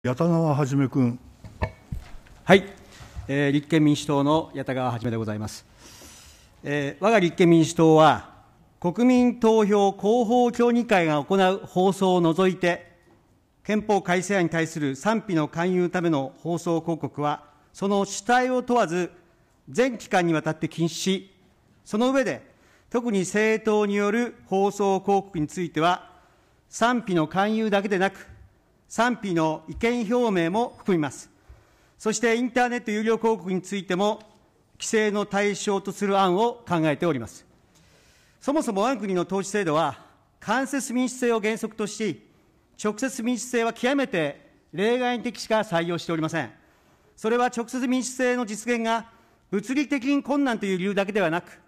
谷田川はじめ君。はい、えー立憲民主党の谷田川はじめでございます。えー我が立憲民主党は、国民投票広報協議会が行う放送を除いて、憲法改正案に対する賛否の勧誘ための放送広告は、その主体を問わず、全期間にわたって禁止し、その上で、特に政党による放送広告については、賛否の勧誘だけでなく、賛否の意見表明も含みます。そしてインターネット有料広告についても、規制の対象とする案を考えております。そもそも我が国の統治制度は、間接民主制を原則とし、直接民主制は極めて例外的しか採用しておりません。それは直接民主制の実現が物理的に困難という理由だけではなく、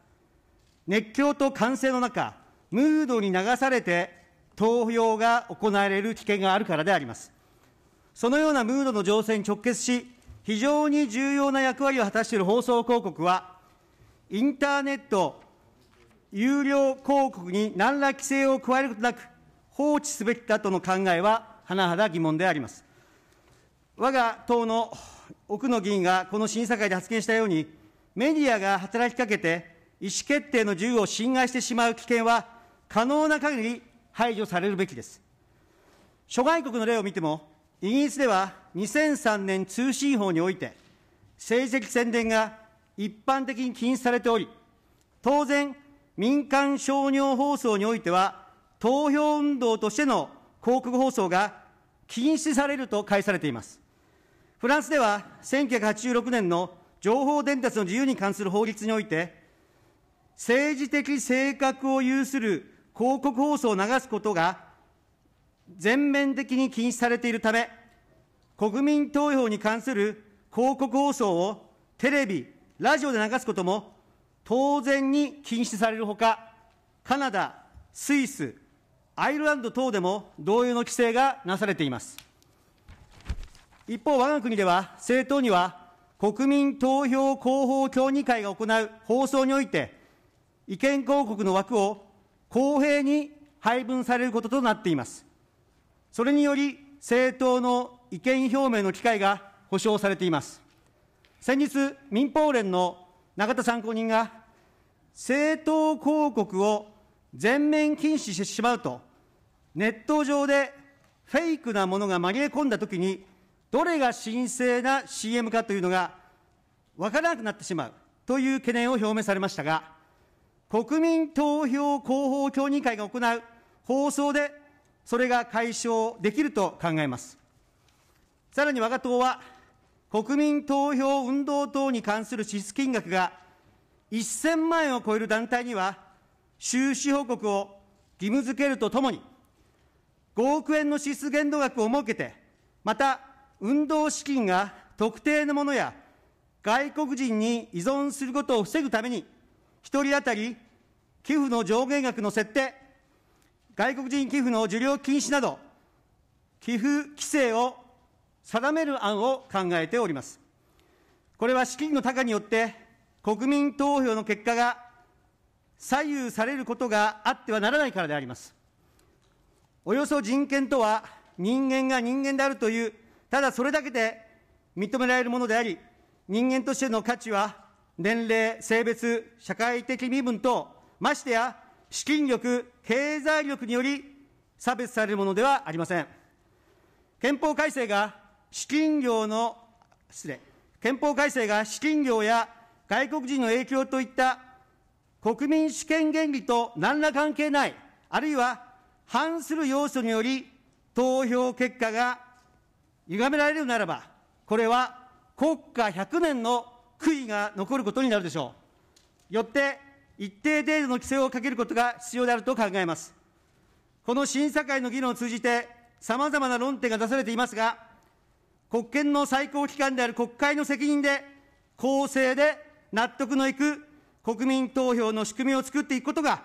熱狂と歓声の中、ムードに流されて投票が行われる危険があるからであります。そのようなムードの情勢に直結し、非常に重要な役割を果たしている放送広告は、インターネット有料広告に何ら規制を加えることなく、放置すべきだとの考えは、甚だ疑問であります。我が党の奥野議員がこの審査会で発言したように、メディアが働きかけて、意思決定の自由を侵害してしまう危険は、可能な限り排除されるべきです。諸外国の例を見ても、イギリスでは2003年通信法において、政治的宣伝が一般的に禁止されており、当然、民間商業放送においては、投票運動としての広告放送が禁止されると解されています。フランスでは1986年の情報伝達の自由に関する法律において、政治的性格を有する広告放送を流すことが全面的に禁止されているため、国民投票に関する広告放送をテレビ、ラジオで流すことも当然に禁止されるほか、カナダ、スイス、アイルランド等でも同様の規制がなされています。一方、我が国では政党には国民投票広報協議会が行う放送において、意見広告の枠を公平に配分されることとなっています。それにより、政党の意見表明の機会が保障されています。先日、民放連の永田参考人が、政党広告を全面禁止してしまうと、ネット上でフェイクなものが紛れ込んだときに、どれが神聖な CM かというのが分からなくなってしまうという懸念を表明されましたが、国民投票広報協議会が行う放送で、それが解消できると考えます。さらに我が党は、国民投票運動等に関する支出金額が1000万円を超える団体には、収支報告を義務付けるとともに、5億円の支出限度額を設けて、また、運動資金が特定のものや外国人に依存することを防ぐために、1人当たり寄付の上限額の設定、外国人寄付の受領禁止など、寄付規制を定める案を考えております。これは資金の高によって、国民投票の結果が左右されることがあってはならないからであります。およそ人権とは、人間が人間であるという、ただそれだけで認められるものであり、人間としての価値は、年齢、性別、社会的身分と、ましてや資金力、経済力により差別されるものではありません。憲法改正が資金量の、失礼、憲法改正が資金量や外国人の影響といった国民主権原理と何ら関係ない、あるいは反する要素により投票結果が歪められるならば、これは国家100年の悔いが残ることになるでしょう。よって、一定程度の規制をかけることが必要であると考えます。この審査会の議論を通じて、さまざまな論点が出されていますが、国権の最高機関である国会の責任で、公正で納得のいく国民投票の仕組みを作っていくことが、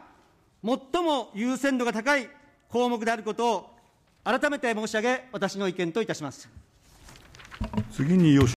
最も優先度が高い項目であることを改めて申し上げ、私の意見といたします。次に